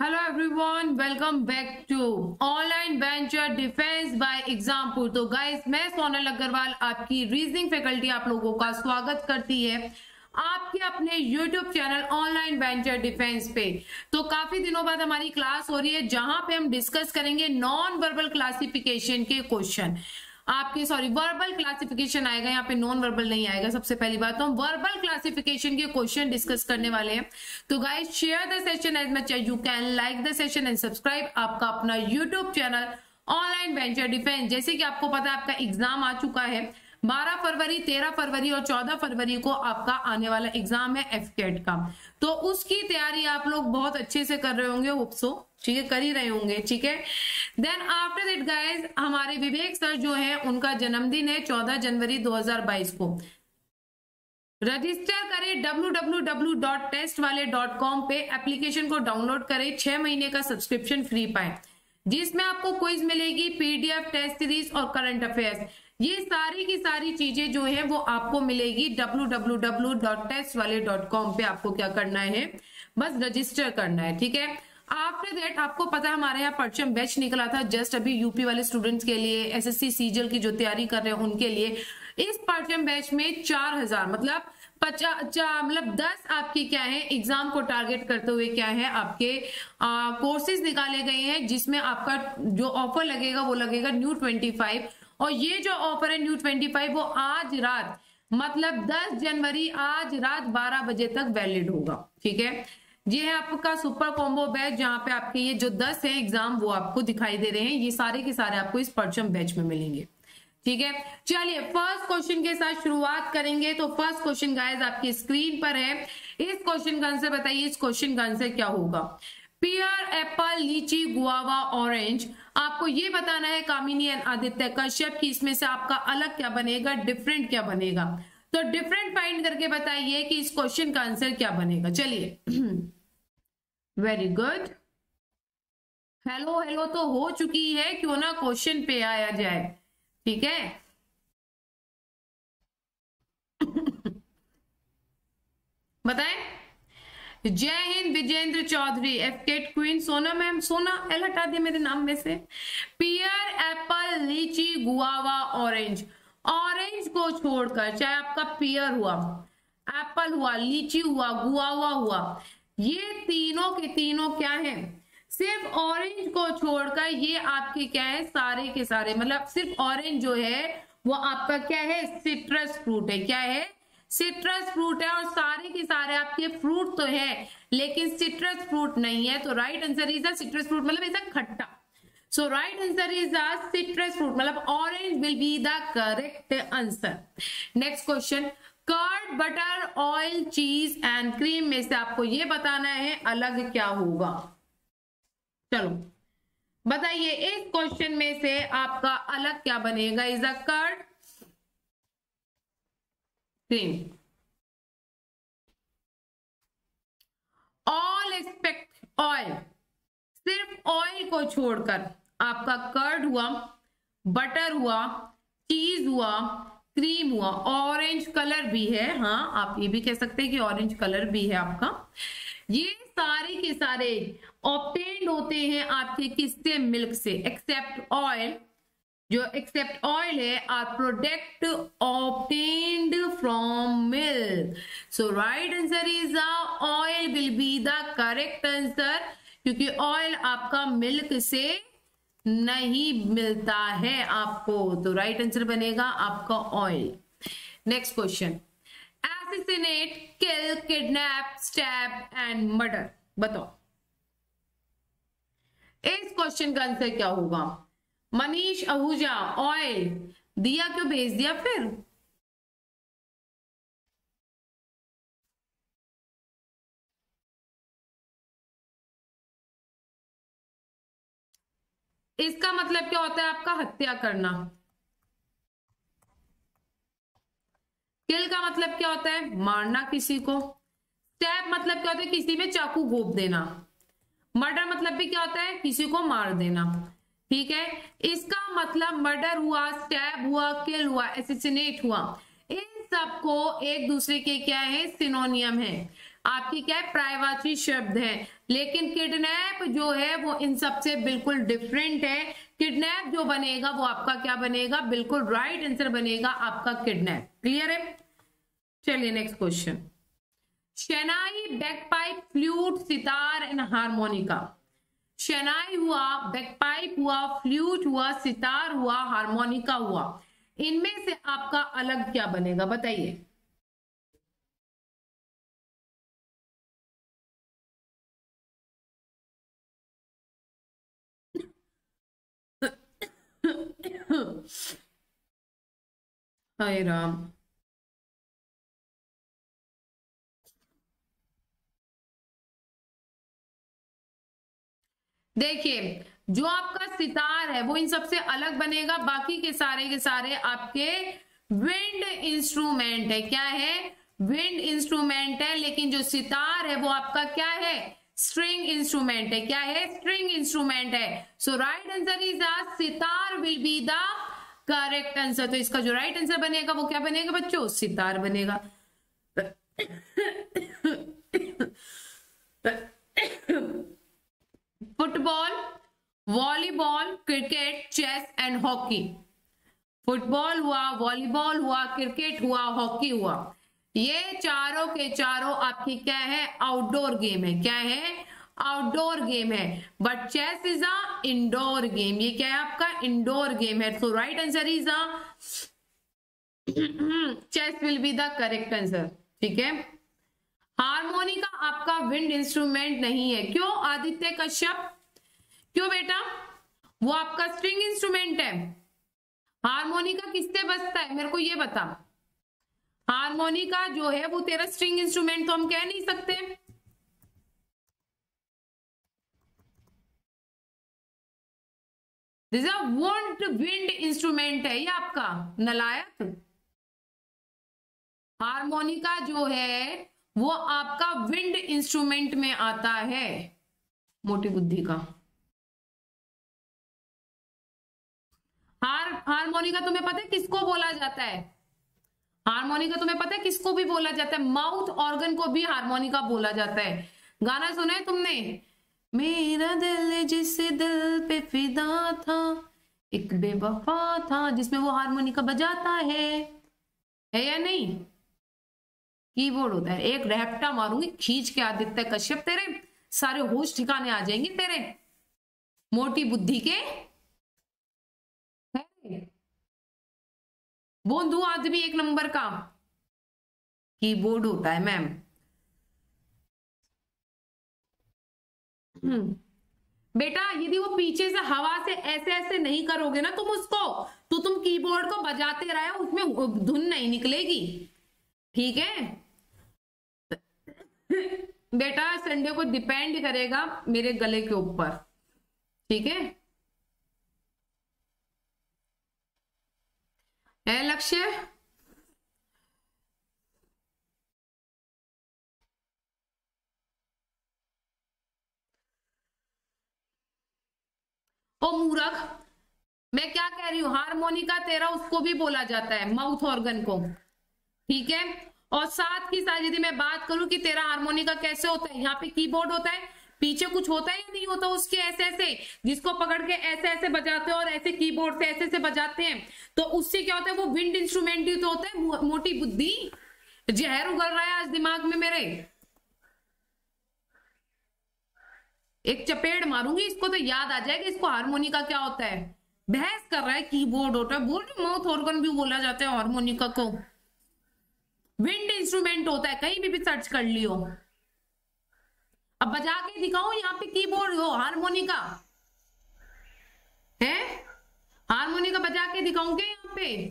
Hello everyone welcome back to online venture defence by example तो guys मैं सोनल अग्रवाल, आपकी reasoning faculty आप लोगों का स्वागत करती है आपके अपने YouTube channel online venture defence पे। तो काफ़ी दिनों बाद हमारी क्लास हो रही है, जहाँ पे हम डिस्कस करेंगे नॉन वर्बल क्लासिफिकेशन के क्वेश्चन आपके सॉरी वर्बल क्लासिफिकेशन आएगा, यहाँ पे नॉन वर्बल नहीं आएगा, सबसे पहली बात तो हम वर्बल क्लासिफिकेशन के क्वेश्चन डिस्कस करने वाले हैं। तो guys share the session as much as you can like the session and subscribe आपका अपना YouTube channel online venture defence जैसे कि आपको पता है, आपका एग्ज़ाम आ चुका है। 12 फरवरी 13 फरवरी और 14 फरवरी को आपका आने वाला एग्ज़ाम है एफ़ का। तो उसकी तैयारी आप लोग बहुत अच्छे से कर रहे होंगे उपसो ठीक है, कर ही रहे होंगे, ठीक है? देन आफ्टर दैट गाइज़ हमारे विवेक सर जो है, उनका जन्मदिन है 14 जनवरी 2022 को। रजिस्टर करें www.testwale.com पे एप्लीकेशन को डाउनलोड करें, छह महीने का सब्सक्रिप्शन फ्री पाए। जिसमें आपको क्विज मिलेगी पीडीएफ टेस्ट सीरीज़ और करंट अफेयर्स ये सारी की सारी चीज़ें जो है, वो आपको मिलेगी www.testwale.com पे आपको क्या करना है? बस रजिस्टर करना है, ठीक है? आफ्टर दैट आपको पता है हमारे यहाँ परचम बैच निकला था जस्ट अभी यूपी वाले स्टूडेंट्स के लिए एसएससी सीजल की जो तैयारी कर रहे हैं, उनके लिए। इस परचम बैच में चार हज़ार मतलब पचास मतलब दस आपकी क्या है एग्ज़ाम को टारगेट करते हुए क्या है, आपके कोर्सेज निकाले गए हैं, जिसमें आपका जो ऑफ़र लगेगा, वो लगेगा न्यू ट्वेंटी फाइव और ये जो ऑफ़र है न्यू ट्वेंटी फाइव वो आज रात मतलब 10 जनवरी आज रात 12 बजे तक वैलिड होगा, ठीक है? ये है आपका सुपर कॉम्बो बैच जहाँ पे आपके ये जो 10 है एग्ज़ाम वो आपको दिखाई दे रहे हैं। ये सारे के सारे आपको इस परचम बैच में मिलेंगे। ठीक है? चलिए फ़र्स्ट क्वेश्चन के साथ शुरुआत करेंगे। तो फ़र्स्ट क्वेश्चन गाइज़ आपकी स्क्रीन पर है। इस क्वेश्चन का आंसर बताइए, इस क्वेश्चन का आंसर क्या होगा? Pear apple lychee guava orange आपको ये बताना है, कामिनी एंड आदित्य, कश्यप की इसमें से आपका अलग क्या बनेगा डिफरेंट क्या बनेगा? तो डिफरेंट फाइंड करके बताइए कि इस क्वेश्चन का आंसर क्या बनेगा। चलिए। वेरी गुड हेलो हेलो तो हो चुकी है, क्यों ना क्वेश्चन पे आया जाए। ठीक है? बताएँ? जय Hind Vijendra Chaudhary एफकेट queen Sona ma'am, Sona L हटा दिया मेरे नाम में से। Pear apple lychee guava orange orange को छोड़कर, चाहे आपका पियर हुआ एप्पल हुआ, लीची हुआ गुआवा हुआ ये तीनों के तीनों क्या है? सिर्फ़ ऑरेंज को छोड़कर ये आपके क्या है? सारे के सारे मतलब सिर्फ़ ऑरेंज जो है, वो आपका क्या है? सिट्रस फ्रूट है। क्या है? सिट्रस फ्रूट है और सारे के सारे आपके फ्रूट तो है, लेकिन सिट्रस फ्रूट नहीं है। तो right answer is citrus fruit मतलब ऐसा खट्टा। सो right answer is citrus fruit मतलब orange will be the correct answer next question curd butter oil cheese and cream में से आपको ये बताना है अलग क्या होगा। चलो, बताइए इस क्वेश्चन में से आपका अलग क्या बनेगा? Is a curd cream all expect oil सिर्फ़ ऑयल को छोड़कर आपका कर्ड हुआ बटर हुआ चीज़ हुआ क्रीम हुआ। ऑरेंज कलर भी है। हाँ आप ये भी कह सकते हैं कि ऑरेंज कलर भी है आपका। ये सारे के सारे ऑप्टेंड होते हैं आपके किससे? मिल्क से। एक्सेप्ट ऑयल जो एक्सेप्ट ऑयल है are product obtained from milk so right answer is oil will be the correct answer क्योंकि ऑयल आपका मिल्क से नहीं मिलता है आपको। तो राइट आंसर बनेगा आपका oil next question assassinate kill kidnap stab and murder बताओ। इस क्वेश्चन का आंसर क्या होगा? मनीष आहूजा ऑयल दिया क्यों भेज दिया फिर? इसका मतलब क्या होता है? आपका हत्या करना। किल का मतलब क्या होता है? मारना किसी को। स्टैप मतलब क्या होता है? किसी में चाकू गोप देना। मर्डर मतलब भी क्या होता है? किसी को मार देना। ठीक है? इसका मतलब मर्डर हुआ स्टैब हुआ किल हुआ एसिसिनेट हुआ। इन सबको एक दूसरे के क्या है? सिनोनियम है। आपकी क्या है? प्रायवाची शब्द है। लेकिन किडनैप जो है वो इन सबसे बिल्कुल डिफरेंट है। किडनैप जो बनेगा, वो आपका क्या बनेगा? बिल्कुल राइट आंसर बनेगा आपका किडनैप। क्लियर है? चलिए next question shehnai bagpipe flute sitar and harmonica shehnai हुआ बैकपाइप हुआ फ्लूट हुआ, सितार हुआ हारमोनिका हुआ। इनमें से आपका अलग क्या बनेगा? बताइए। राम देखिए, जो आपका सितार है, वो इन सबसे अलग बनेगा, बाकी के सारे के सारे आपके विंड इंस्ट्रूमेंट है। क्या है? विंड इंस्ट्रूमेंट है, लेकिन जो सितार है, वो आपका क्या है? स्ट्रिंग इंस्ट्रूमेंट है। क्या है? स्ट्रिंग इंस्ट्रूमेंट है। So right answer is the sitar will be the correct answer तो इसका जो राइट right आंसर बनेगा, वो क्या बनेगा बच्चों? सितार बनेगा। Football, volleyball, cricket, chess and hockey. Football हुआ, वॉलीबॉल हुआ, क्रिकेट हुआ, हॉकी हुआ। ये चारों के चारों आपकी क्या है? आउटडोर गेम है। क्या है? आउटडोर गेम है। But chess is a indoor game ये क्या है आपका? इंडोर गेम है। So right answer is a chess will be the correct answer ठीक है? हारमोनिका आपका विंड इंस्ट्रूमेंट नहीं है। क्यों? आदित्य कश्यप। क्यों बेटा? वो आपका स्ट्रिंग इंस्ट्रूमेंट है। हारमोनिका किससे बजता है? मेरे को ये बता। हारमोनिका जो है वो तेरा स्ट्रिंग इंस्ट्रूमेंट तो हम कह नहीं सकते। वॉन्ट विंड इंस्ट्रूमेंट है, ये आपका। नलायक हारमोनिका जो है, वो आपका विंड इंस्ट्रूमेंट में आता है। मोटी बुद्धि का। हार, हारमोनिका तुम्हें पता है किसको बोला जाता है? हारमोनिका तुम्हें पता है किसको भी बोला जाता है? माउथ ऑर्गन को भी हारमोनिका बोला जाता है। गाना सुना है तुमने? मेरा दिल जिस दिल पे फिदा था, एक बेवफा था, जिसमें वो हारमोनिका बजाता है। है या नहीं? कीबोर्ड होता है। एक रैप्टा मारूँगी, खींच के आदित्य कश्यप तेरे, सारे होश ठिकाने आ जाएँगे तेरे। मोटी बुद्धि के? बोंधु आदमी एक नंबर का। कीबोर्ड होता है, मैम। हम्म। बेटा, यदि वो पीछे से हवा से ऐसे ऐसे नहीं करोगे ना तुम उसको तो तुम कीबोर्ड को बजाते रहे, उसमें धुन नहीं निकलेगी। ठीक है? बेटा, संडे को डिपेंड करेगा मेरे गले के ऊपर। ठीक है? है लक्ष्य? ओ मूरख, मैं क्या कह रही हूँ? हारमोनिका तेरा, उसको भी बोला जाता है, माउथ ऑर्गन को। ठीक है? और साथ की साथ यदि मैं बात करूँ कि तेरा हारमोनिका कैसे होता है? यहाँ पे कीबोर्ड होता है पीछे कुछ होता है या नहीं होता उसके ऐसे ऐसे जिसको पकड़ के ऐसे ऐसे बजाते हैं और ऐसे कीबोर्ड से ऐसे ऐसे बजाते हैं तो उससे क्या होता है वो विंड इंस्ट्रूमेंट ही तो होता है मोटी बुद्धि जहर उगल रहा है आज दिमाग में मेरे। एक चपेट मारूँगी इसको तो याद आ जाएगा इसको हारमोनिका क्या होता है? बहस कर रहा है कीबोर्ड होता है बोल माउथ ऑर्गन भी बोला जाता है हारमोनिका को विंड इंस्ट्रूमेंट होता है कहीं भी, भी सर्च कर लियो। अब बजा के दिखाओ यहाँ पे कीबोर्ड हो हारमोनिका है? हारमोनिका बजा के दिखाऊँगे यहाँ पे?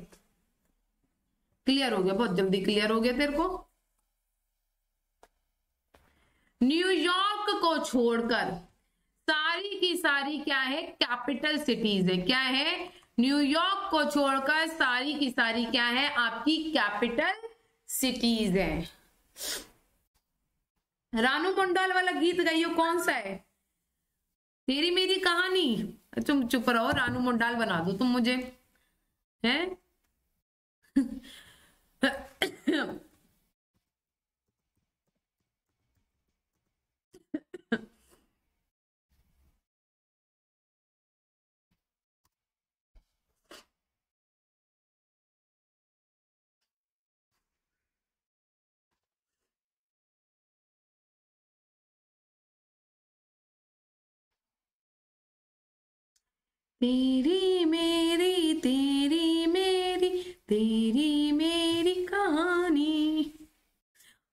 क्लियर हो गया, बहुत जल्दी क्लियर हो गया तेरे को। न्यूयॉर्क को छोड़कर, सारी की सारी क्या है? कैपिटल सिटीज़ है। क्या है? न्यूयॉर्क को छोड़कर, सारी की सारी क्या है? आपकी कैपिटल सिटीज़ है। रानू मंडाल वाला गीत गाइयो, कौन सा है? तेरी मेरी कहानी। तुम चुप रहो, रानू मंडाल बना दो तुम मुझे। हैं? तेरी मेरी तेरी मेरी तेरी मेरी कहानी।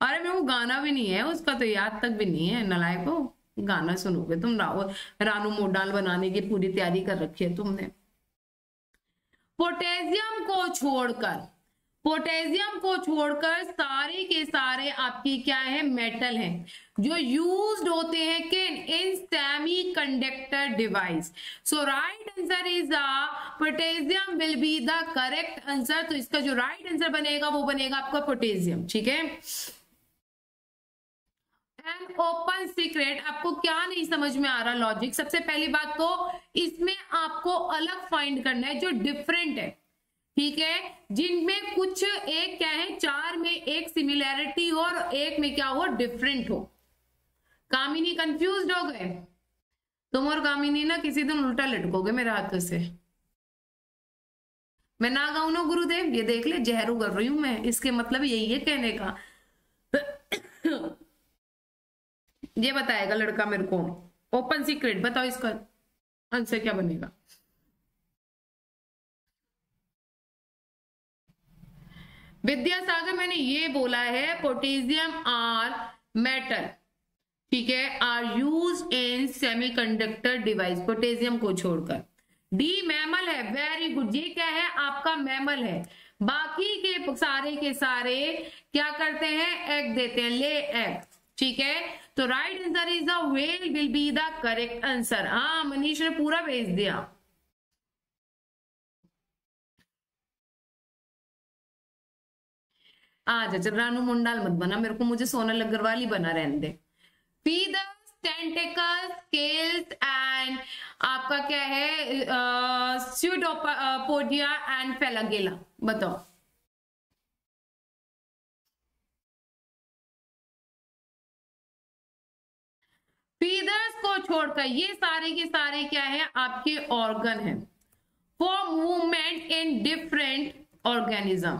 अरे मेरे को गाना भी नहीं है, उसका तो याद तक भी नहीं है, नलायक। गाना सुनोगे तुम रानू मोडाल बनाने की पूरी तैयारी कर रखी है तुमने। पोटेशियम को छोड़कर पोटेशियम को छोड़कर सारे के सारे आपकी क्या है? मेटल हैं, जो यूज्ड होते हैं किन? In semiconductor device so right answer is a potassium will be the correct answer तो इसका जो राइट right आंसर बनेगा, वो बनेगा आपका पोटेशियम ठीक है? एंड ओपन सीक्रेट आपको क्या नहीं समझ में आ रहा लॉजिक सबसे पहली बात तो इसमें आपको अलग फाइंड करना है, जो डिफरेंट है। ठीक है? जिनमें कुछ एक क्या है? चार में एक सिमिलैरिटी हो और एक में क्या हो? डिफरेंट हो। कामिनी कंफ्यूज हो गए। तुम और कामिनी ना किसी दिन उल्टा लटकोगे मेरे हाथों से। मैं ना गाऊ ना गुरुदेव? ये देख ले, जहरू कर रही हूँ मैं। इसके मतलब यही है कहने का। ये बताएगा लड़का मेरे को। ओपन सीक्रेट बताओ इसका आंसर क्या बनेगा? विद्यासागर, मैंने ये बोला है, पोटेशियम आर मेटल, ठीक है are use in semiconductor device potassium को छोड़कर। डी मैमल है वेरी गुड ये क्या है, आपका मैमल है। बाकी के सारे के सारे क्या करते हैं एग देते हैं ले एग ठीक है? तो right answer is the whale will be the correct answer हाँ मनीष ने पूरा भेज दिया। आज अच्छा रानू मुंडाल मत बना, मेरे को मुझे सोनल अग्रवाल ही बना रहने दे। स्केल्स एंड आपका क्या है स्यूडोपोडिया एंड फेलागेला बताओ। फीदर्स को छोड़कर, ये सारे के सारे क्या है, आपके ऑर्गन है। For movement in different organism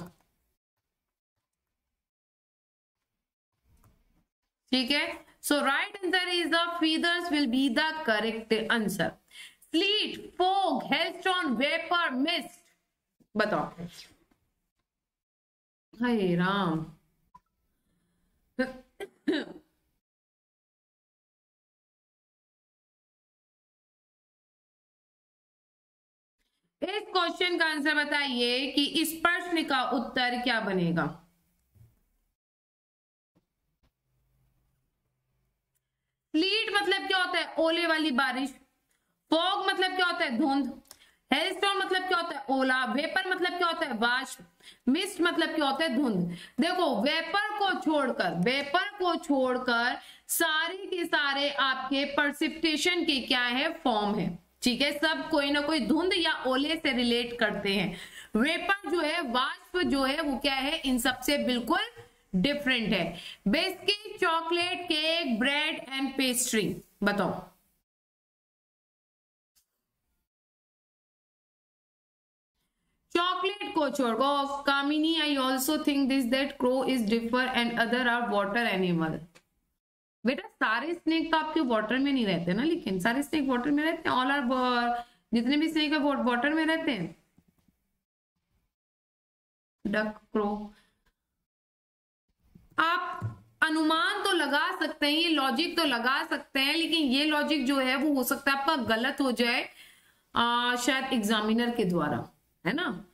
ठीक है? So right answer is the feathers will be the correct answer sleet fog hailstone vapour mist बताओ। हाय राम। इस क्वेश्चन का आंसर बताइए कि इस प्रश्न का उत्तर क्या बनेगा स्लीट मतलब क्या होता है? ओले वाली बारिश। फॉग मतलब क्या होता है? धुंध। हेलस्टॉर्म मतलब क्या होता है? ओला। वेपर मतलब क्या होता है? वाष्प। मिस्ट मतलब क्या होता है? धुंध। देखो, वेपर को छोड़कर, वेपर को छोड़कर सारे के सारे आपके परसिप्टेशन के क्या है? फॉर्म है। ठीक है? सब कोई ना कोई धुंध या ओले से रिलेट करते हैं। वेपर जो है, वाष्प जो है, वो क्या है? इन सबसे बिल्कुल डिफरेंट है। Biscuit chocolate cake bread and pastry बताओ। चॉकलेट को छोड़ो Kamini I also think this that crow is differ and other are water animal बेटा, सारे स्नेक तो आपके वाटर में नहीं रहते ना, लेकिन सारे स्नेक वाटर में रहते हैं ऑल आर जितने भी स्नेक है वाटर में रहते हैं। डक क्रो आप अनुमान तो लगा सकते हैं ये लॉजिक तो लगा सकते हैं लेकिन ये लॉजिक जो है वो हो सकता है आपका गलत हो जाए आ, शायद एग्जामिनर के द्वारा है ना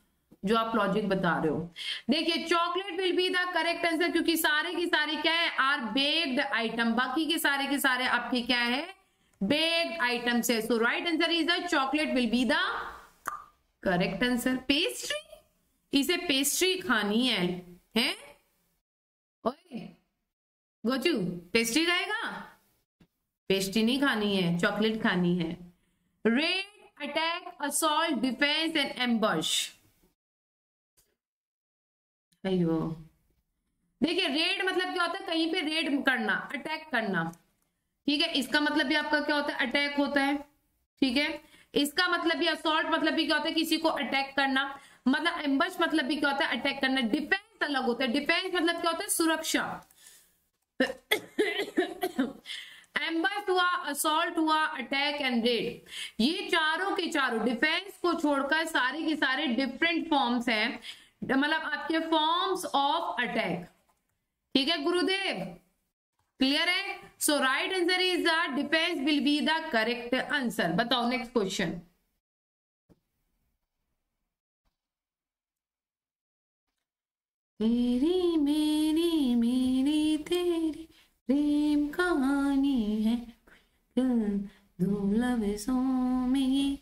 जो आप लॉजिक बता रहे हो। देखिए chocolate will be the correct answer क्योंकि सारे की सारे क्या है आर बेग्ड आइटम बाकी के सारे के सारे आपके क्या है बेग्ड आइटम्स है so right answer is the chocolate will be the correct answer pastry इसे पेस्ट्री खानी है हैं? गोचू पेस्ट्री खाएगा? पेस्ट्री नहीं खानी है चॉकलेट खानी है। Raid attack assault defence and ambush अयो। देखिए रेड मतलब क्या होता है? कहीं पे रेड करना अटैक करना। ठीक है? इसका मतलब भी आपका क्या होता है? अटैक होता है। ठीक है? इसका मतलब भी असॉल्ट मतलब भी क्या होता है? किसी को अटैक करना। मतलब एम्बश मतलब भी क्या होता है? अटैक करना। डिफेंस अलग होता है। डिफेंस मतलब क्या होता है? सुरक्षा। एम्बस हुआ असॉल्ट हुआ अटैक एंड रेड ये चारों के चारों डिफेंस को छोड़कर सारे के सारे डिफरेंट फॉर्म्स हैं। मतलब आपके फॉर्म्स ऑफ़ अटैक ठीक है, गुरुदेव? क्लियर है? So right answer is the defence will be the correct answer बताओ नेक्स्ट क्वेश्चन तेरी मेरी मेरी तेरी प्रेम कहानी है। सो में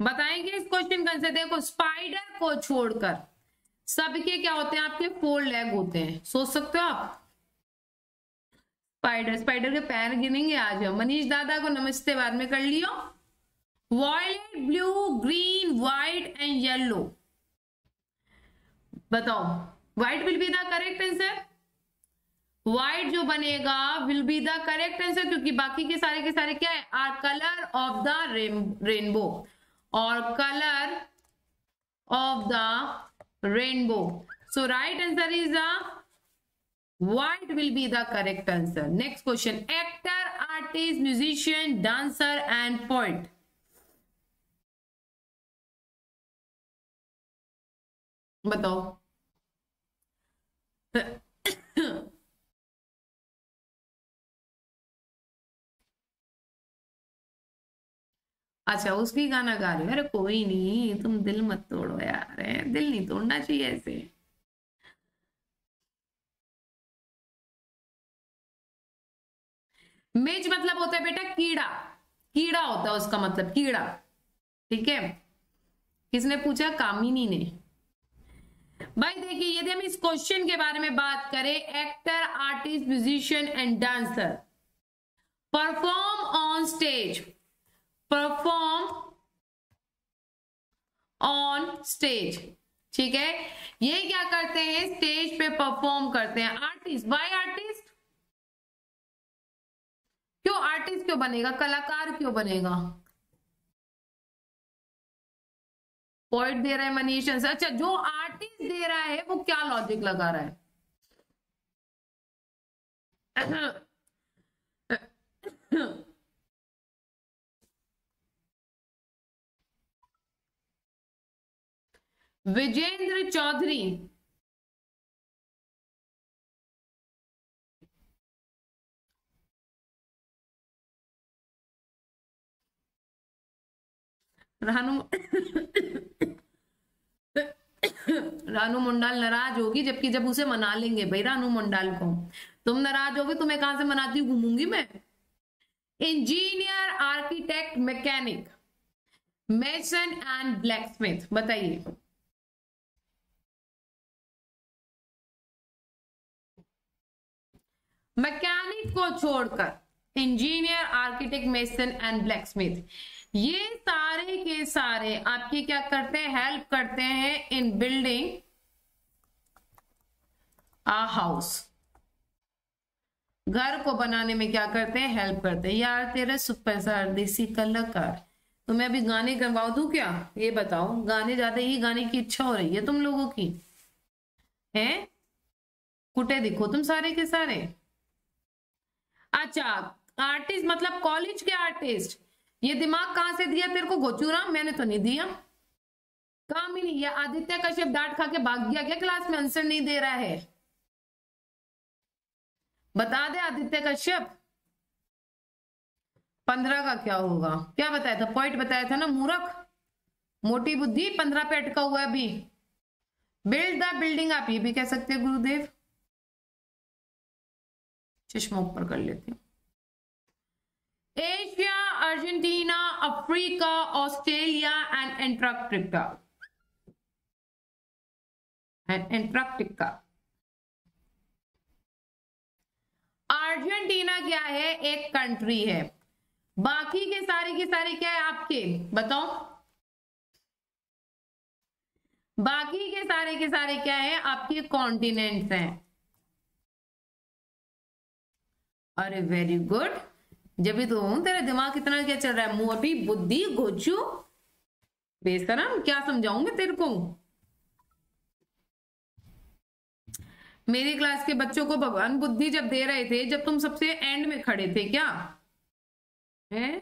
बताएँगे इस क्वेश्चन का आंसर देखो स्पाइडर को छोड़कर सबके क्या होते हैं? आपके फोर लेग होते हैं। सोच सकते हो आप? स्पाइडर स्पाइडर के पैर गिनेंगे आज हम। मनीष दादा को नमस्ते, बाद में कर लियो। Violet blue green white and yellow बताओ white will be the correct answer white जो बनेगा will be the correct answer क्योंकि बाकी के सारे के सारे क्या है? Are colour of the rainbow or color of the rainbow. So right answer is the white will be the correct answer. Next question. Actor, artist, musician, dancer and poet. बताओ अच्छा उसकी गाना गा रहे हो। अरे कोई नहीं, तुम दिल मत तोड़ो यार दिल नहीं तोड़ना चाहिए ऐसे। मेज मतलब होता है बेटा कीड़ा कीड़ा होता है उसका मतलब कीड़ा, ठीक है? किसने पूछा? कामिनी ने। भाई देखिए, यदि हम इस क्वेश्चन के बारे में बात करें actor artist musician and dancer perform on stage perform on stage ठीक है? ये क्या करते हैं? स्टेज पे परफॉर्म करते हैं। आर्टिस्ट बाय आर्टिस्ट क्यों आर्टिस्ट क्यों बनेगा? कलाकार क्यों बनेगा? पॉइंट दे रहा है मनीष अच्छा जो आर्टिस्ट दे रहा है वो क्या लॉजिक लगा रहा है? विजेंद्र चौधरी। रानू रानू मुंडाल नाराज़ होगी जबकि जब उसे मना लेंगे। भाई रानू मुंडाल को, तुम नाराज़ होगे, तुम्हें कहाँ से मनाती घूमूँगी मैं? Engineer architect mechanic mason and blacksmith बताइए। मैकेनिक को छोड़कर, engineer, architect, mason and blacksmith ये सारे के सारे आपकी क्या करते हैं? हेल्प करते हैं इन बिल्डिंग आ हाउस। घर को बनाने में क्या करते हैं? हेल्प करते हैं। यार, तेरे सुपर सर देसी कलाकार। तो मैं अभी गाने करवाऊ दू क्या? ये बताओ, गाने ज़्यादा ही गाने की इच्छा हो रही है तुम लोगों की? है? कुटे दिखो तुम सारे के सारे। अच्छा आर्टिस्ट मतलब कॉलेज के आर्टिस्ट ये दिमाग कहाँ से दिया तेरे को? गोचूरा मैंने तो नहीं दिया। काम ही नहीं आदित्य कश्यप डांट खा के भाग गया क्या क्लास में? आंसर नहीं दे रहा है। बता दे आदित्य कश्यप। पंद्रह का क्या होगा? क्या बताया था? पॉइंट बताया था ना, मूरख। मोटी बुद्धि, पंद्रह पे अटका हुआ अभी। बिल्ड द बिल्डिंग आप ये भी कह सकते हैं गुरुदेव। चश्मा ऊपर कर लेती हूँ। Asia, Argentina, Africa, Australia and Antarctica. And Antarctica. Argentina क्या है? एक कंट्री है। बाकी के सारे के सारे क्या है आपके? बताओ। बाकी के सारे के सारे क्या है? आपके कॉन्टिनेंट्स हैं। अरे वेरी गुड जब भी तो हूँ, तेरा दिमाग कितना क्या चल रहा है? मोटी बुद्धि घोचू बेसरम, क्या समझाऊँगे तेरे को? मेरी क्लास के बच्चों को भगवान बुद्धि जब दे रहे थे, जब तुम सबसे एंड में खड़े थे क्या? है?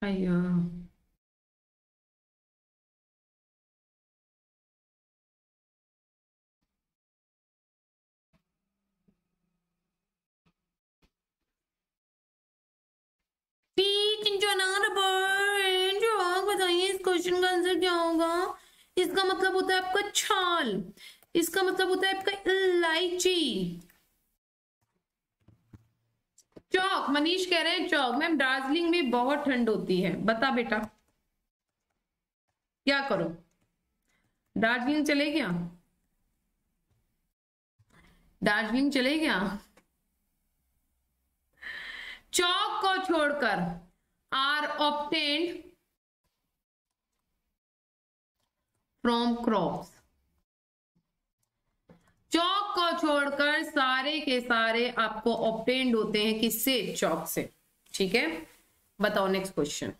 아이야. 비 진짜 나가라 벌 좋아 그래서 이스코 신간 설경가 इसका मतलब होता है आपका छाल। इसका मतलब होता है आपका इलायची। चौक, मनीष कह रहे हैं चौक। मैम, दार्जिलिंग में बहुत ठंड होती है। बता बेटा। क्या करो? दार्जिलिंग चले गया? दार्जिलिंग चले गया? चौक को छोड़कर are obtained from crops chalk को छोड़कर सारे के सारे आपको ऑप्टेंड होते हैं किससे? चौक से। ठीक है? बताओ नेक्स्ट क्वेश्चन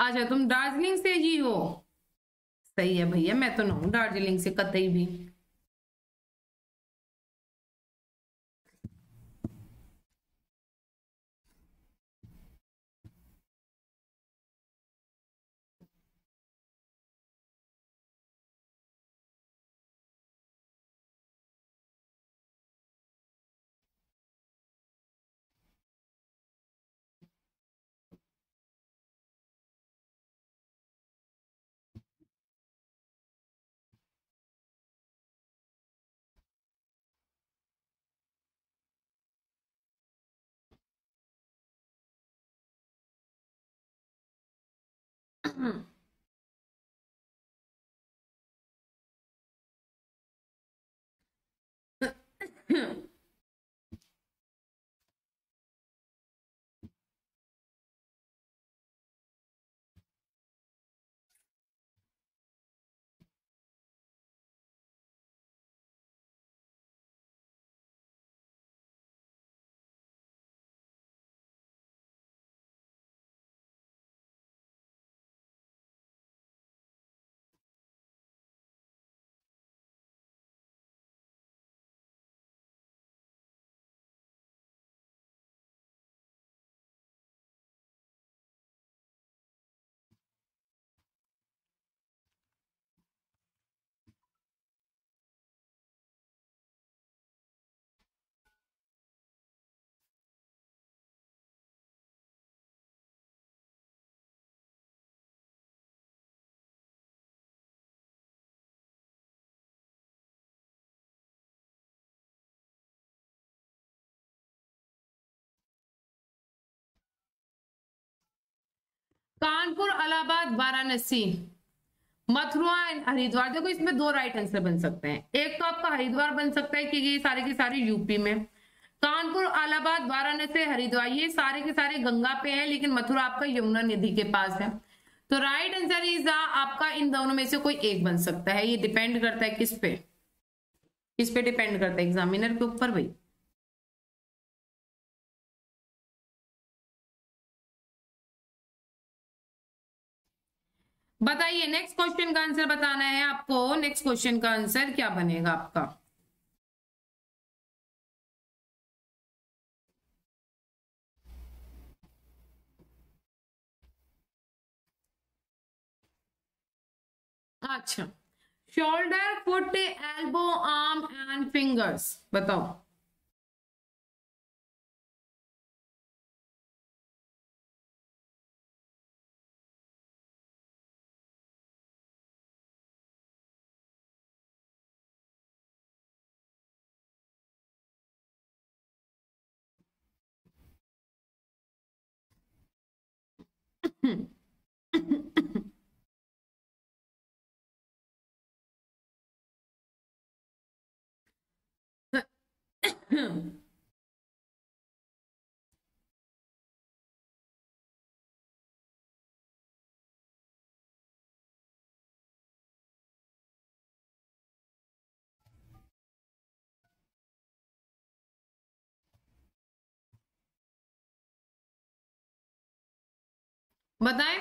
अच्छा तुम दार्जिलिंग से ही हो? सही है भैया, मैं तो ना हूँ दार्जिलिंग से कतई भी। 嗯。कानपुर, अलाहाबाद, वाराणसी। मथुरा एंड हरिद्वार। देखो, इसमें दो राइट आंसर बन सकते हैं। एक तो आपका हरिद्वार बन सकता है कि ये सारे के सारे यूपी में। कानपुर, अलाहाबाद, वाराणसी, हरिद्वार, ये सारे के सारे गंगा पे है, लेकिन मथुरा आपका यमुना नदी के पास है। तो राइट आंसर इज़ आपका इन दोनों में से कोई एक बन सकता है। ये डिपेंड करता है किस पे? किस पे डिपेंड करता है? एग्जामिनर के ऊपर भाई। बताइए नेक्स्ट क्वेश्चन का आंसर बताना है आपको। नेक्स्ट क्वेश्चन का आंसर क्या बनेगा आपका? अच्छा। Shoulder foot elbow arm and fingers बताओ। Hmm. बताएँ?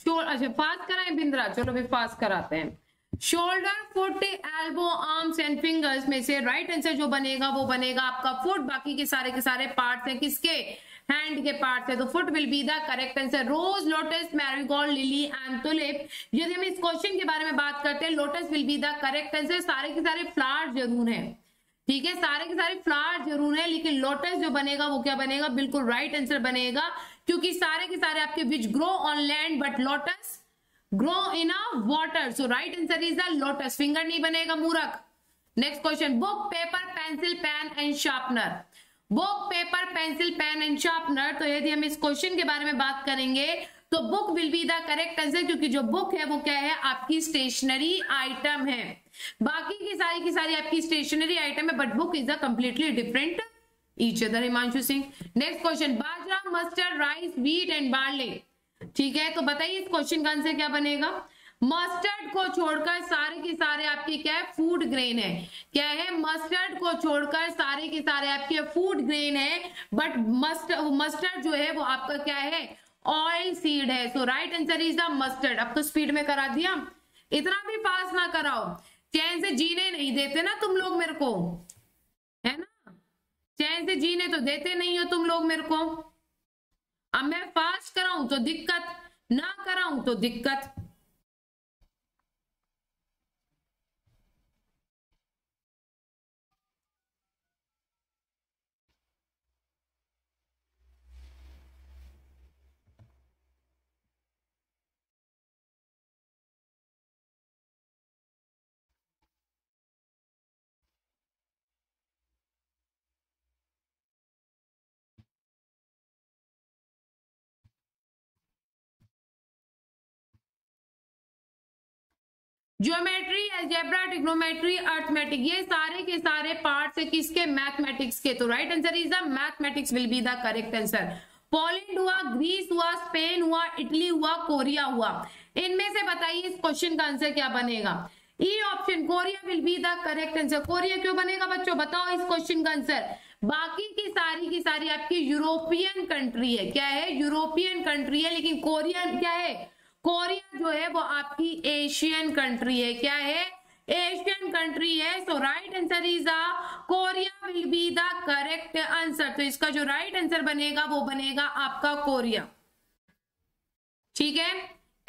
अच्छा फास्ट कराएँ बिंद्रा? चलो भी फास्ट कराते हैं। Shoulder foot elbow arms and fingers में से राइट आंसर जो बनेगा, वो बनेगा आपका फुट बाकी के सारे के सारे पार्ट्स हैं किसके? हैंड के पार्ट है। तो foot will be the correct answer rose lotus marigold lily and tulip यदि हम इस क्वेश्चन के बारे में बात करते हैं lotus will be the correct answer सारे के सारे फ्लावर ज़रूर है। ठीक है? सारे के सारे फ्लावर ज़रूर है, लेकिन लोटस जो बनेगा, वो क्या बनेगा? बिल्कुल राइट आंसर बनेगा। क्योंकि सारे के सारे आपके which grow on land but lotus grow in a water so right answer is the lotus finger नहीं बनेगा, मूरख. Next question book paper pencil pen and sharpener book paper pencil pen and sharpener तो यदि हम इस question के बारे में बात करेंगे तो book will be the correct answer क्योंकि जो बुक है, वो क्या है? आपकी स्टेशनरी आइटम है. बाकी की सारी की सारी आपकी स्टेशनरी आइटम है but book is a completely different each other Himanshu Singh next question bajra mustard rice wheat and barley ठीक है? तो बताइए इस क्वेश्चन का आंसर क्या बनेगा? मस्टर्ड को छोड़कर सारे के सारे आपके क्या है? फ़ूड ग्रेन है। क्या है? मस्टर्ड को छोड़कर सारे के सारे आपके फ़ूड ग्रेन है? बट मस्टर्ड मस्टर्ड जो है वो आपका क्या है? ऑयल सीड है। So right answer is the mustard तो स्पीड में करा दिया। इतना भी पास ना कराओ। चैन से जीने नहीं देते ना तुम लोग मेरे को। है ना? चैन से जीने तो देते नहीं हो तुम लोग मेरे को। अब मैं फास्ट कराऊं तो दिक्कत, ना कराऊं तो दिक्कत। ज्योमेट्री एल्जेब्रा टिग्नोमेट्री अर्थमेटिक, ये सारे के सारे पार्ट है किसके? मैथमेटिक्स के। तो right answer is the mathematics will be the correct answer Poland हुआ, ग्रीस हुआ, स्पेन हुआ, इटली हुआ, कोरिया हुआ। इनमें से बताइए इस क्वेश्चन का आंसर क्या बनेगा? E option Korea will be the correct answer Korea क्यों बनेगा बच्चों? बताओ इस क्वेश्चन का आंसर बाकी की सारी की सारी आपकी यूरोपियन कंट्री है। क्या है? यूरोपियन कंट्री है, लेकिन कोरियन क्या है? कोरिया जो है वो आपकी एशियन कंट्री है। क्या है? एशियन कंट्री है। So right answer is a Korea will be the correct answer तो इसका जो राइट right आंसर बनेगा, वो बनेगा आपका कोरिया। ठीक है?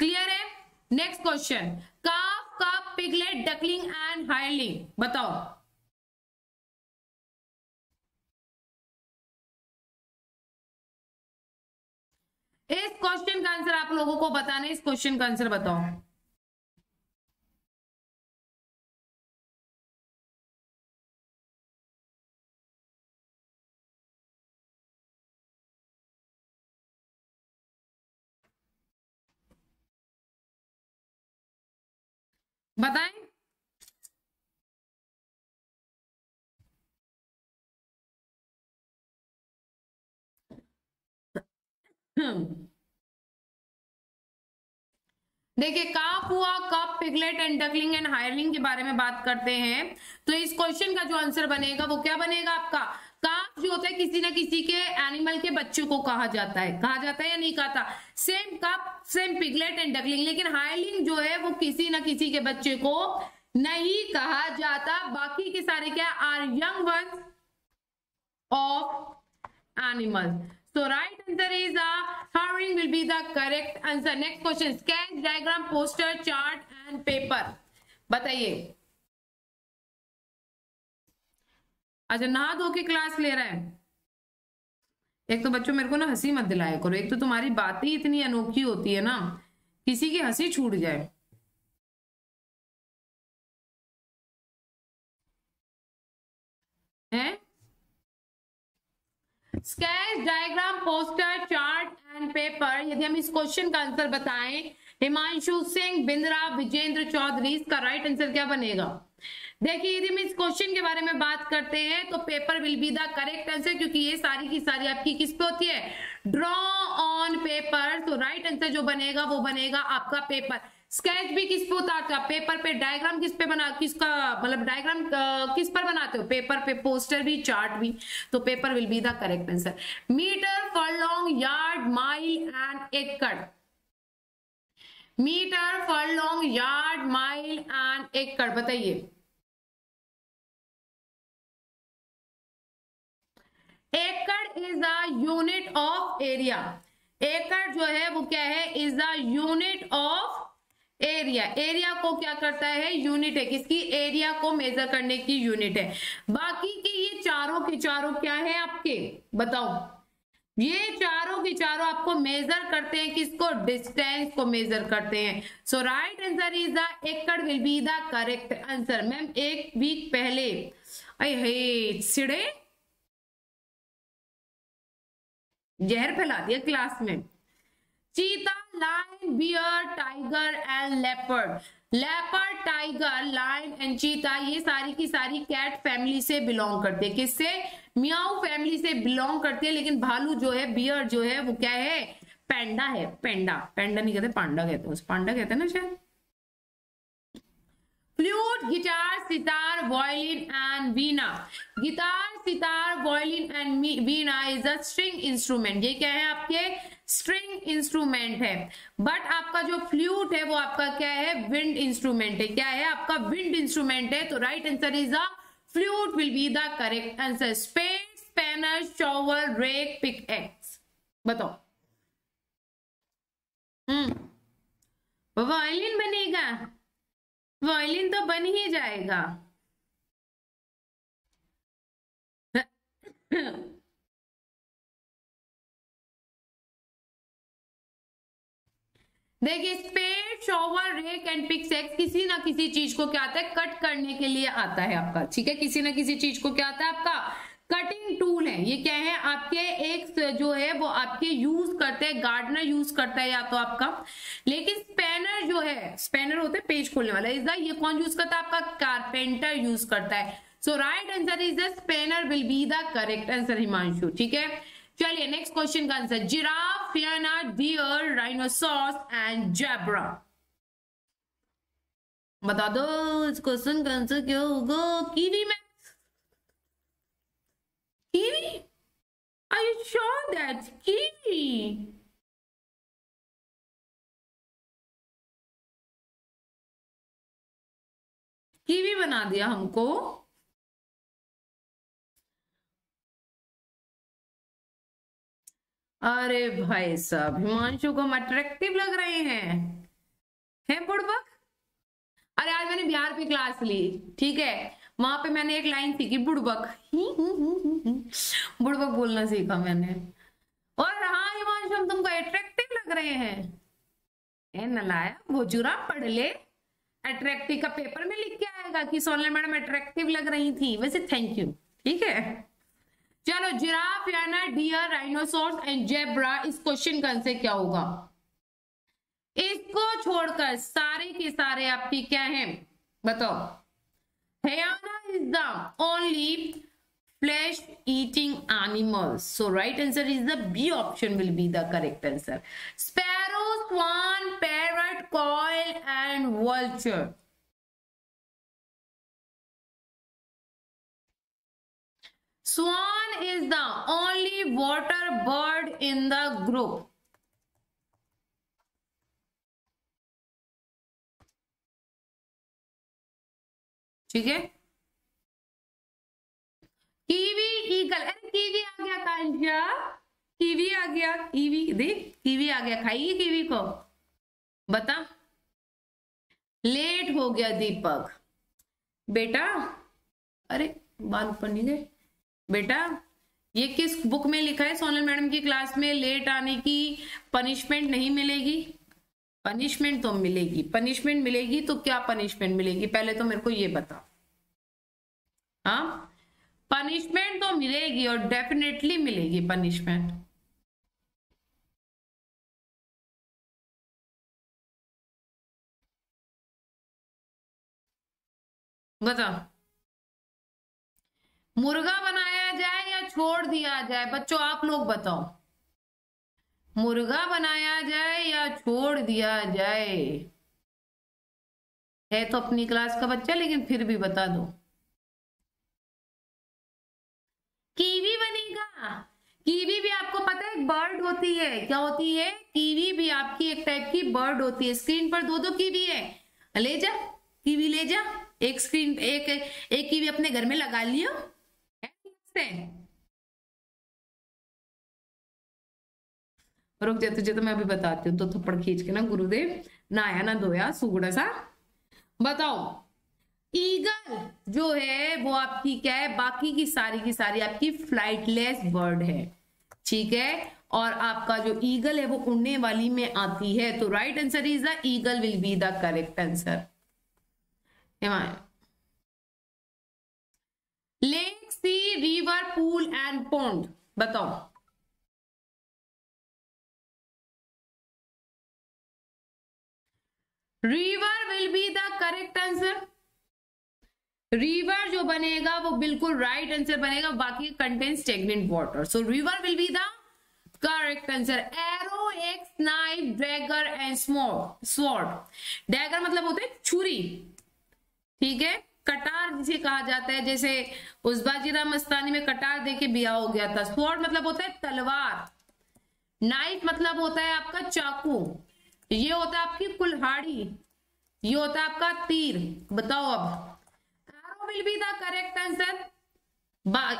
क्लियर है? Next question calf cub piglet duckling and hireling बताओ। इस क्वेश्चन का आंसर आप लोगों को बताना इस क्वेश्चन का आंसर बताओ। बताएँ। देखिए काफ हुआ, cub, piglet and duckling and hireling के बारे में बात करते हैं। तो इस क्वेश्चन का जो आंसर बनेगा, वो क्या बनेगा आपका? काफ जो होता है, किसी ना किसी के एनिमल के बच्चों को कहा जाता है। कहा जाता है या नहीं कहा था? Same cub same piglet and duckling लेकिन हाइलिंग जो है, वो किसी ना किसी के बच्चे को नहीं कहा जाता। बाकी के सारे क्या? Are young one of animal So right answer is a hiring will be the correct answer. Next question. Sketch, diagram, poster, chart and paper. बताइए अच्छा नहा धो के क्लास ले रहा है एक तो बच्चों मेरे को ना हँसी मत दिलाया करो एक तो तुम्हारी बातें इतनी अनोखी होती है ना किसी की हँसी छूट जाए sketch diagram poster chart and paper यदि हम इस क्वेश्चन का आंसर बताएँ, हिमांशु सिंह, बिंद्रा, विजेंद्र चौधरी, इसका राइट आंसर क्या बनेगा? देखिए, यदि हम इस क्वेश्चन के बारे में बात करते हैं तो paper will be the correct answer क्योंकि ये सारी की सारी आपकी किस पे होती है? ड्रॉ ऑन पेपर तो राइट आंसर जो बनेगा, वो बनेगा आपका पेपर स्केच भी किस पे उतारते हो? पेपर पे डायग्राम किस पे बना, किसका मतलब डायग्राम किस पर बनाते हो? पेपर पे, पोस्टर भी, चार्ट भी? तो paper will be the correct answer. Metre, furlong, yard, mile and acre. Metre, furlong, yard, mile and acre, बताइए। Acre is the unit of area acre जो है, वो क्या है? Is the unit of area area को क्या करता है? यूनिट है। किसकी? एरिया को मेजर करने की यूनिट है। बाकी के ये चारों के चारों क्या है आपके? बताओ। ये चारों के चारों आपको मेजर करते हैं किसको? डिस्टेंस को मेजर करते हैं। So right answer is the acre will be the correct answer ma'am एक वीक पहले। सिड़े। जहर फैला दिया क्लास में। Cheetah lion bear tiger and leopard leopard tiger lion and cheetah, ये सारी की सारी कैट फैमिली से बिलोंग करते हैं। किससे? मियाऊ फैमिली से बिलोंग करते हैं, लेकिन भालू जो है बियर जो है, वो क्या है? पेंडा है। पेंडा पेंडा नहीं कहते पांडा कहते हैं पांडा कहते हैं ना शायद? Flute guitar sitar violin and veena guitar sitar violin and veena is a string instrument ये क्या है आपके? स्ट्रिंग इंस्ट्रूमेंट है। बट आपका जो फ्लूट है, वो आपका क्या है? विंड इंस्ट्रूमेंट है। क्या है? आपका विंड इंस्ट्रूमेंट है। तो right answer is a flute will be the correct answer spade spanner shovel rake pickaxe बताओ। हम्म। वायलिन बनेगा। वायलिन तो बन ही जाएगा। देखिए spade shovel rake and pickaxe किसी ना किसी चीज़ को क्या आता है? कट करने के लिए आता है आपका, ठीक है? किसी ना किसी चीज़ को क्या आता है आपका? कटिंग टूल है। ये क्या है? आपके एक जो है, वो आपके यूज़ करते हैं गार्डनर यूज़ करता है या तो आपका। लेकिन स्पेनर जो है स्पेनर होते हैं पेज खोलने वाला। इज़ ये कौन यूज़ करता है? आपका कारपेंटर यूज़ करता है। So right answer is the spanner will be the correct answer Himanshu ठीक है? चलिए नेक्स्ट क्वेश्चन का answer giraffe hyena deer rhinoceros and zebra बता दो, इस क्वेश्चन का आंसर क्या होगा? कीवी में? Kiwi Are you sure that's kiwi? Kiwi बना दिया हमको। अरे भाई साहब, हिमांशु को हम अट्रैक्टिव लग रहे हैं। हैं बुड़बक? अरे आज मैंने बिहार पे क्लास ली, ठीक है? वहाँ पे मैंने एक लाइन सीखी, बुड़बक। बुड़बक बोलना सीखा मैंने। और हाँ हिमांशु, हम तुमको अट्रैक्टिव लग रहे हैं। ए नलाया वो जुरा, पढ़ ले। अट्रैक्टिव का पेपर में लिख के आएगा कि सोनल मैडम अट्रैक्टिव लग रही थी। वैसे थैंक यू ठीक है? चलो, giraffe hyena deer rhinoceros and zebra इस क्वेश्चन का आंसर क्या होगा? इसको छोड़कर सारे के सारे आपके क्या हैं? बताओ। Hyena is the only flesh eating animal so right answer is the B option will be the correct answer sparrow swan parrot koel and vulture swan is the only water bird in the group. ठीक है? Kiwi eagle अरे kiwi आ गया कांशा kiwi आ गया kiwi देख kiwi आ गया। खाइए कीवी को। बता। लेट हो गया, दीपक। बेटा, अरे बाल ऊपर नहीं गए। बेटा, ये किस बुक में लिखा है? सोनल मैडम की क्लास में लेट आने की पनिशमेंट नहीं मिलेगी। पनिशमेंट तो मिलेगी। पनिशमेंट मिलेगी तो क्या पनिशमेंट मिलेगी? पहले तो मेरे को ये बता। हाँ? पनिशमेंट तो मिलेगी और डेफिनेटली मिलेगी पनिशमेंट बता। मुर्गा बनाया जाए या छोड़ दिया जाए? बच्चों, आप लोग बताओ। मुर्गा बनाया जाए या छोड़ दिया जाए? है तो अपनी क्लास का बच्चा, लेकिन फिर भी बता दो। कीवी बनेगा। कीवी भी आपको पता है, एक बर्ड होती है। क्या होती है? कीवी भी आपकी एक टाइप की बर्ड होती है। स्क्रीन पर दो दो कीवी है। ले जा, कीवी ले जा। एक स्क्रीन एक एक कीवी अपने घर में लगा लियो। रुक जा, तुझे तो मैं अभी बताती हूँ तो थप्पड़ खींच के ना गुरुदेव नाया ना धोया सुगड़ा सा? बताओ। ईगल जो है, वो आपकी क्या है? बाकी की सारी की सारी आपकी फ्लाइटलेस बर्ड है। ठीक है? और आपका जो ईगल है, वो उड़ने वाली में आती है। तो right answer is the eagle will be the correct answer lake sea, river, pool and pond बताओ। River will be the correct answer. River जो बनेगा, वो बिल्कुल राइट right आंसर बनेगा, बाकी contain stagnant water so river will be the correct answer. Arrow axe knife dagger and sword dagger मतलब होते छुरी। ठीक है? कटार जिसे कहा जाता है, जैसे उस बाजीरा मस्तानी में कटार देके बिया हो गया था। स्वॉर्ड मतलब होता है तलवार। नाइफ मतलब होता है आपका चाकू। ये होता है आपकी कुल्हाड़ी। ये होता है आपका तीर। बताओ अब। Arrow will be the correct answer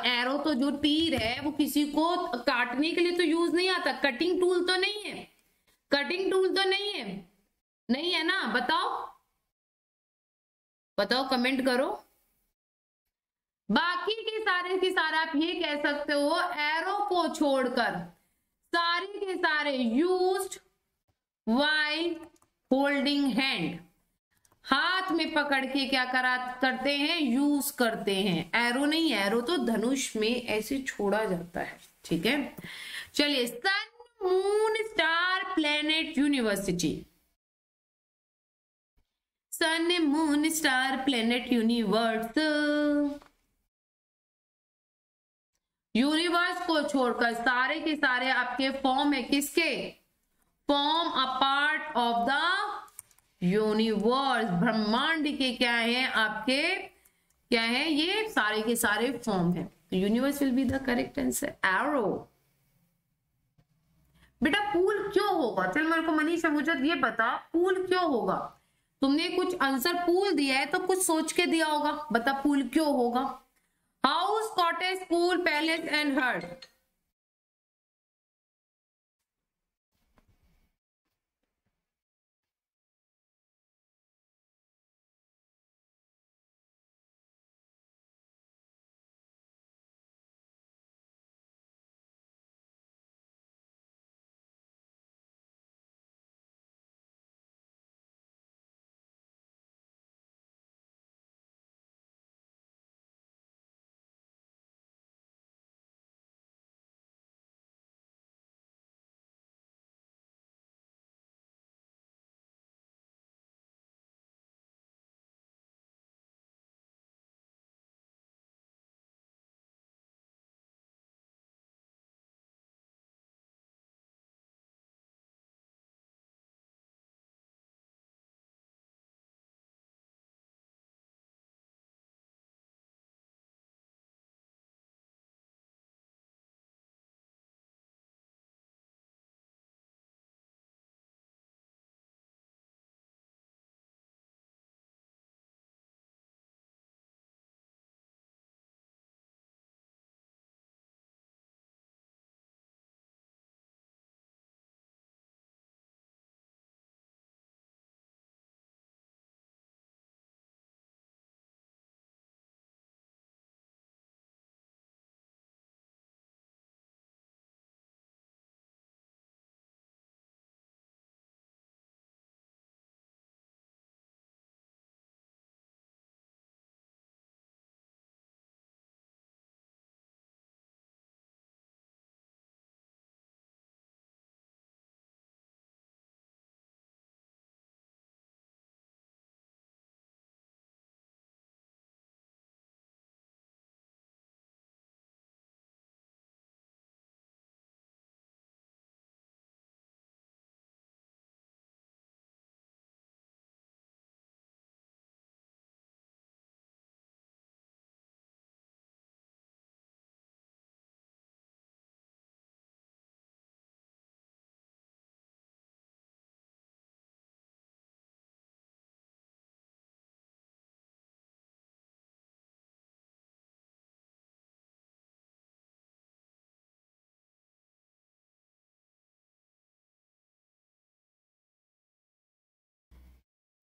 arrow तो जो तीर है, वो किसी को काटने के लिए तो यूज़ नहीं आता। कटिंग टूल तो नहीं है। कटिंग टूल तो नहीं है। नहीं है ना? बताओ। बताओ कमेंट करो। बाकी के सारे के सारे आप ये कह सकते हो एरो को छोड़कर सारे के सारे यूज्ड वाई होल्डिंग हैंड हाथ में पकड़ के क्या करा, करते हैं यूज़ करते हैं। एरो नहीं एरो तो धनुष में ऐसे छोड़ा जाता है, ठीक है? चलिए sun moon star planet university sun moon star planet universe universe को छोड़कर सारे के सारे आपके फॉर्म है किसके? Form a part of the universe ब्रह्मांड के क्या है? आपके क्या है? ये सारे के सारे फॉर्म है। Universe will be the correct answer arrow बेटा पूल क्यों होगा? चल मेरे को मनीषा मुझे ये बता पूल क्यों होगा? तुमने कुछ आंसर पूल दिया है तो कुछ सोच के दिया होगा। बता पूल क्यों होगा? House cottage pool, palace and hut.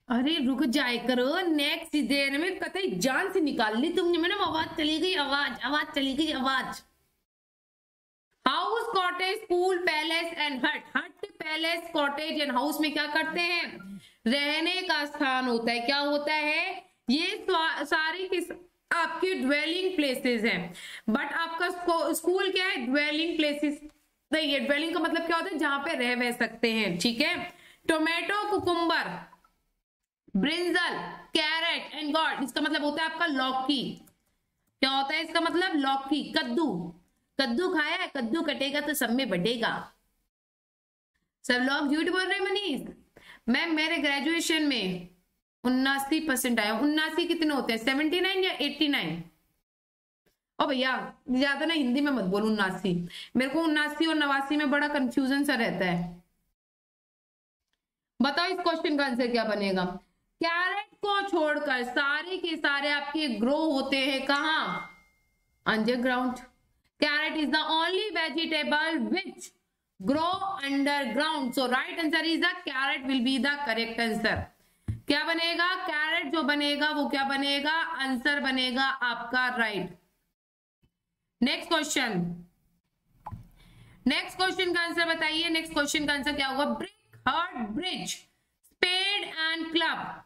अरे रुक जाए करो। नेक्स्ट देर में कतई जान से निकाल ली तुमने। मैडम, आवाज़ चली गई, आवाज़ आवाज़ चली गई, आवाज़। House cottage school palace and hut hut palace cottage and house में क्या करते हैं? रहने का स्थान होता है। क्या होता है? ये सारी किस आपके ड्वेलिंग प्लेसेस हैं। बट आपका स्कूल क्या है? ड्वेलिंग प्लेसेस नहीं है ड्वेलिंग का मतलब क्या होता है? जहाँ पे रह बह सकते हैं। ठीक है? Tomato cucumber brinjal, carrot and gourd इसका मतलब होता है आपका लौकी। क्या होता है इसका मतलब? लौकी, कद्दू। कद्दू खाया है, कद्दू कटेगा तो सब में बढ़ेगा सब लोग झूठ बोल रहे मनीष? मैम, मेरे ग्रेजुएशन में उन्नासी परसेंट आया। उन्नासी कितने होते हैं? सेवेंटी नाइन या एट्टी नाइन ओ भैया, ज़्यादा ना हिंदी में मत बोलो, उन्नासी। मेरे को उन्नासी और नवासी में बड़ा कंफ्यूजन सा रहता है। बताओ इस क्वेश्चन का आंसर क्या बनेगा? कैरेट को छोड़कर सारे के सारे आपके ग्रो होते हैं कहा? Underground carrot is the only vegetable which grow underground so right answer is the carrot will be the correct answer क्या बनेगा? कैरेट जो बनेगा, वो क्या बनेगा? आंसर बनेगा आपका right next question next question का आंसर बताइए. नेक्स्ट क्वेश्चन का आंसर क्या होगा? Brick heart bridge spade and club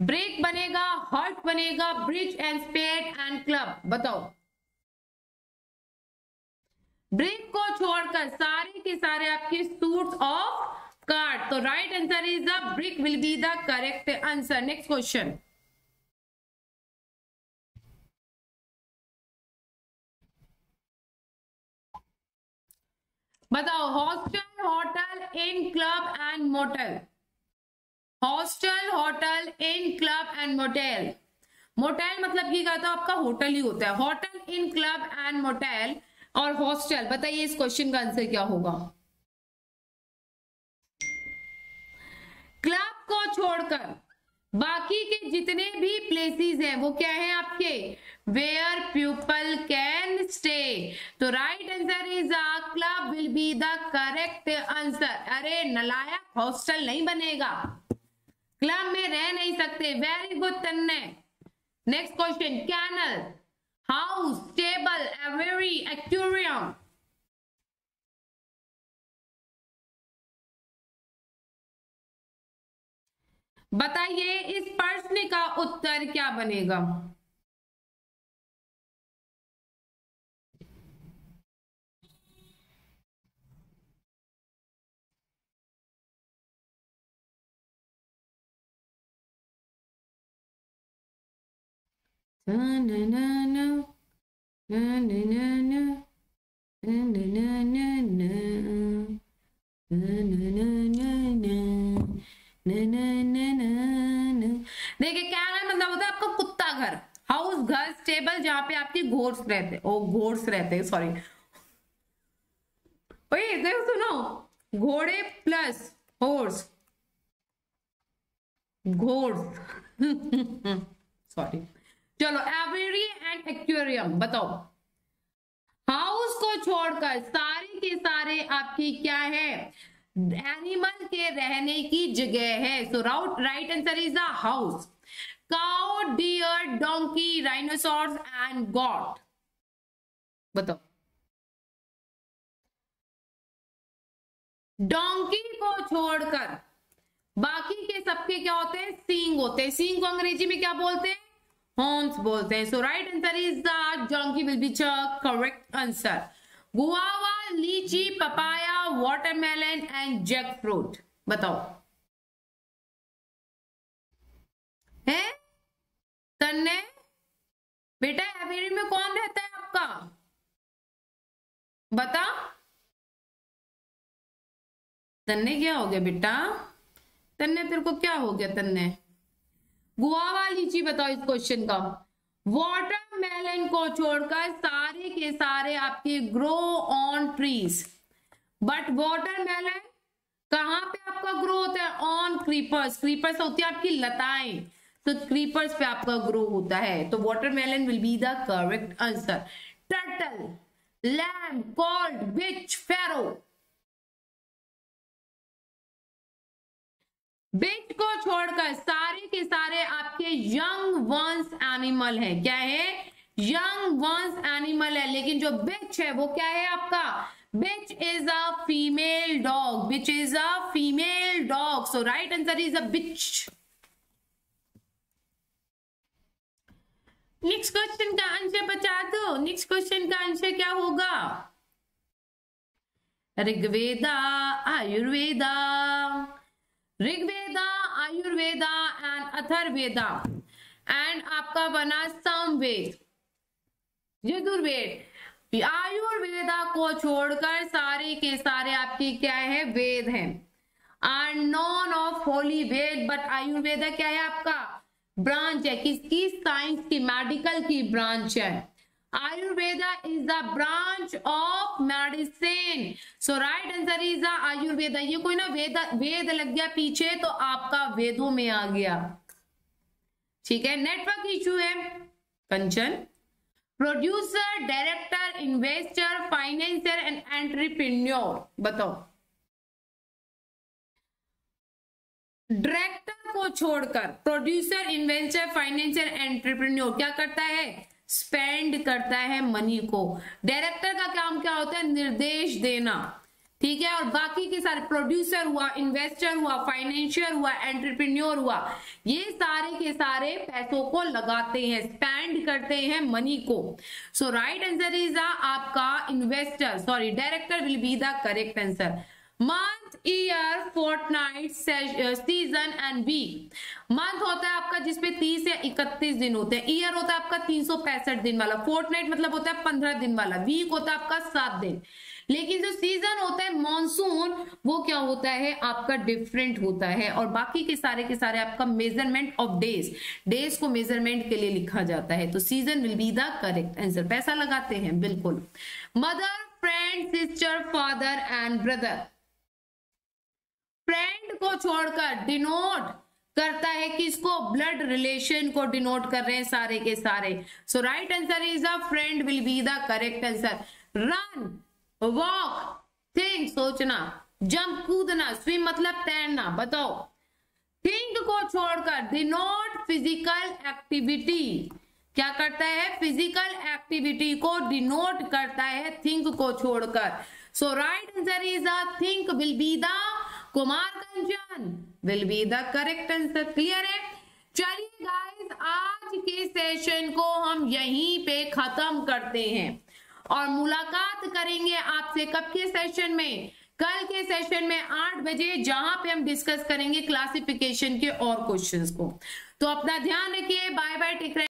break बनेगा हर्ट बनेगा, bridge and spade and club. बताओ। ब्रेक को छोड़कर सारे के सारे आपके सूट्स ऑफ़ कार्ड तो right answer is the brick will be the correct answer next question बताओ hostel hotel inn club and motel hostel, hotel, inn club and motel. Motel मतलब की कहता आपका होटल ही होता है। Hotel, inn club and motel और hostel. बताइए इस क्वेश्चन का आंसर क्या होगा? क्लब को छोड़कर बाकी के जितने भी प्लेसेस हैं, वो क्या है आपके? वेयर पीपल कैन स्टे तो right answer is a club will be the correct answer अरे, नलायक हॉस्टल नहीं बनेगा। क्लब में रह नहीं सकते। वेरी गुड तन्ने next question kennel house table aviary aquarium बताइए, इस प्रश्न का उत्तर क्या बनेगा? देखिए, क्या मतलब होता है आपका कुत्ता घर। हाउस घर, स्टेबल, जहाँ पे आपके घोर्स रहते, ओ घोर्स रहते सॉरी सुनो। घोड़े प्लस हॉर्स घोर्स सॉरी चलो एवरी एंड एक्वेरियम, बताओ। हाउस को छोड़कर सारे के सारे आपकी क्या है? एनिमल के रहने की जगह है। So rout, right answer is the house. Cow deer, donkey, rhinoceros and goat. बताओ। डोंकी को छोड़कर, बाकी के सबके क्या होते हैं? सींग होते हैं। सींग को अंग्रेज़ी में क्या बोलते हैं? हॉर्न्स बोलते हैं so right answer is the donkey will be correct answer guava lychee papaya watermelon and jackfruit बताओ है तन्ने बेटा एवेरी में कौन रहता है आपका? बता तन्ने क्या हो गया बेटा? तन्ने, तेरे को क्या हो गया तन्ने? गुआवा लीची बताओ इस क्वेश्चन का। वाटरमेलन को छोड़कर सारे के सारे आपके grow on trees but watermelon कहाँ पे आपका ग्रो होता है? ऑन क्रीपर्स क्रीपर्स होती है आपकी लताएँ। तो क्रीपर्स पे आपका ग्रो होता है। तो watermelon will be the correct answer turtle lamb colt which farrow bitch को छोड़कर सारे के सारे आपके यंग वंस एनिमल है। क्या है? यंग वंस एनिमल है। लेकिन जो बिच है, वो क्या है आपका? Bitch is a female dog bitch is a female dog so right answer is a bitch next question का आंसर बता दो। नेक्स्ट क्वेश्चन का आंसर क्या होगा? ऋग्वेदा, आयुर्वेदा। ऋग्वेदा, आयुर्वेदा एंड अथर्वेदा एंड आपका बना समवेद, यजुर्वेद। आयुर्वेदा को छोड़कर सारे के सारे आपके क्या है? वेद हैं। Are none of holy Veda but Ayurveda क्या है आपका? ब्रांच है। किसकी? साइंस की, मेडिकल की ब्रांच है। Ayurveda is the branch of medicine so right answer is the Ayurveda ये कोई ना वेद वेद लग गया पीछे तो आपका वेदों में आ गया। ठीक है? नेटवर्क इशू है। Kanchan. Producer director investor financer and entrepreneur बताओ। डायरेक्टर को छोड़कर प्रोड्यूसर इन्वेस्टर फाइनेंशियल एंटरप्रेन्योर क्या करता है? स्पेंड करता है मनी को। डायरेक्टर का काम क्या होता है? निर्देश देना। ठीक है? और बाकी के सारे प्रोड्यूसर हुआ इन्वेस्टर हुआ फाइनेंशियर हुआ एंटरप्रेन्योर हुआ, ये सारे के सारे पैसों को लगाते हैं स्पेंड करते हैं मनी को। सो राइट आंसर इज़ आपका investor sorry director will be the correct answer month year fortnight season and week month होता है आपका जिसपे 30 या 31 दिन होते हैं। ईयर होता है आपका तीन सौ पैंसठ दिन वाला। फोर्टनाइट मतलब होता है 15 दिन वाला। वीक होता है आपका सात दिन। लेकिन जो सीज़न होता है मॉनसून वो क्या होता है? आपका डिफरेंट होता है। और बाकी के सारे के सारे आपका मेज़रमेंट ऑफ़ डेज़ डेज़ को मेज़रमेंट के लिए लिखा जाता है। तो season will be the correct answer पैसा लगाते हैं, बिल्कुल। Mother friend sister father and brother friend को छोड़कर डिनोट करता है किसको ब्लड रिलेशन को डिनोट कर रहे हैं सारे के सारे। So right answer is a friend will be the correct answer run walk think सोचना जंप कूदना स्विम मतलब तैरना, बताओ। थिंक को छोड़कर डिनोट फ़िज़िकल एक्टिविटी क्या करता है? फ़िज़िकल एक्टिविटी को डिनोट करता है थिंक को छोड़कर। So right answer is a think will be the Kumar Kanchan will be the correct answer clear है? चलिए गाइस आज के सेशन को हम यहीं पे खत्म करते हैं। और मुलाकात करेंगे आपसे कब के सेशन में? कल के सेशन में आठ बजे, जहाँ पे हम डिस्कस करेंगे क्लासिफिकेशन के और क्वेश्चंस को। तो अपना ध्यान रखिए। Bye bye take